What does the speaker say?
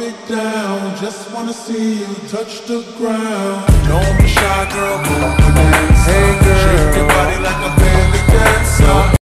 it down. Just wanna see you touch the ground.